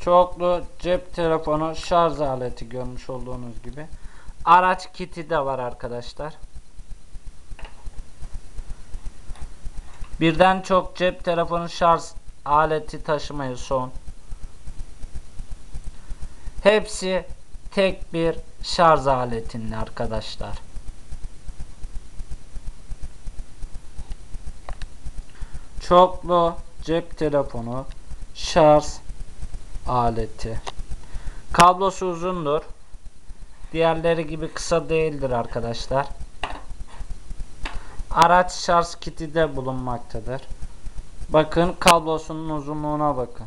Çoklu cep telefonu şarj aleti görmüş olduğunuz gibi. Araç kiti de var arkadaşlar. Birden çok cep telefonu şarj aleti taşımayı son. Hepsi tek bir şarj aletinde arkadaşlar. Çoklu cep telefonu şarj aleti. Kablosu uzundur. Diğerleri gibi kısa değildir arkadaşlar. Araç şarj kiti de bulunmaktadır. Bakın kablosunun uzunluğuna bakın.